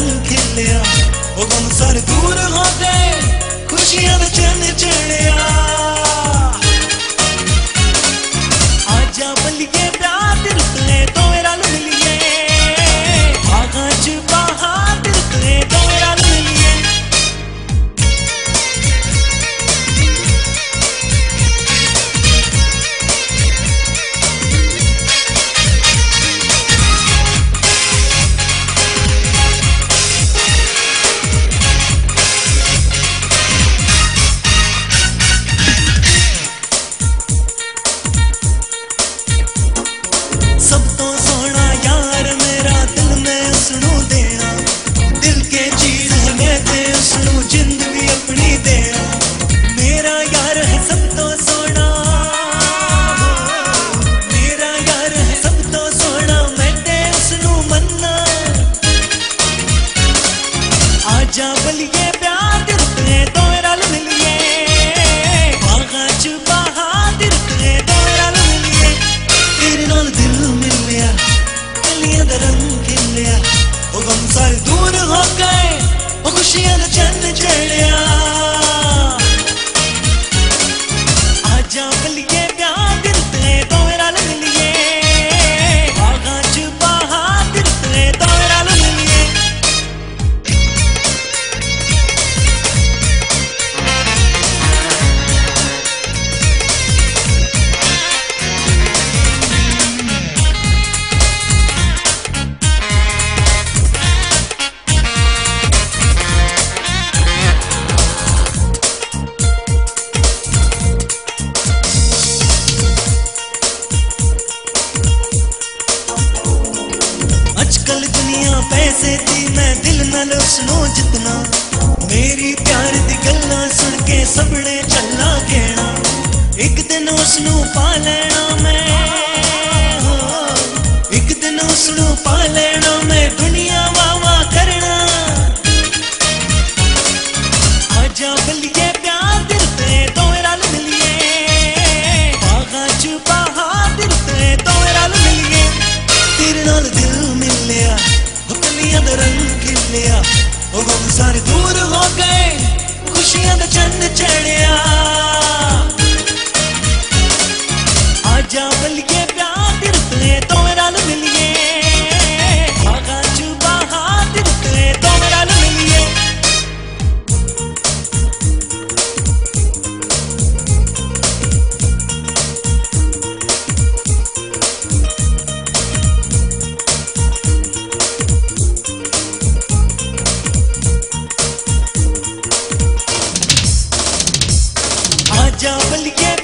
ਰੰਗ ਖਿਲਿਆ। ਉਹ ਗਮ ਸਰ ਦੂਰ ਹੋ ਗਏ ਖੁਸ਼ੀਆਂ ਦੇ ਚੰਨ ਚੜਿਆ ਆਜਾ ਬਲੀਏ ਪਿਆਰ ਦਿਲ ਤੇ ਦੋਵੇਂ ਰਲ ਮਿਲੀਏ ਬਾਗਾਂ ਚ ਬਹਾਦਰ ਤੇ ਦੋਵੇਂ ਰਲ ਮਿਲੀਏ ਤੇਰੇ ਨਾਲ ਦਿਲ ਮਿਲਿਆ ਕਲੀਆਂ ਦਾ ਰੰਗ ਖਿਲਿਆ ਉਹ ਗਮ ਸਾਰੇ ਦੂਰ ਹੋ ਗਏ ਉਹ ਖੁਸ਼ੀਆਂ ਦਾ ਚੰਨ ਚੜਿਆ ਮੈਂ ਦਿਲ ਨਾਲ ਉਸਨੂੰ ਜਿੱਤਣਾ ਮੇਰੀ ਪਿਆਰ ਦੀ ਗੱਲਾਂ ਸੁਣ ਕੇ ਸਭਣੇ ਚੱਲਾ ਕਹਿਣਾ। ਇੱਕ ਦਿਨ ਉਸਨੂੰ ਪਾ ਲੈਣਾ ਮੈਂ। ਇੱਕ ਦਿਨ ਉਸਨੂੰ ਪਾ ਲੈਣਾ ਮੈਂ। चढ़िया। वो गम सारे दूर हो गए खुशियाँ दा चंद चढ़िया। only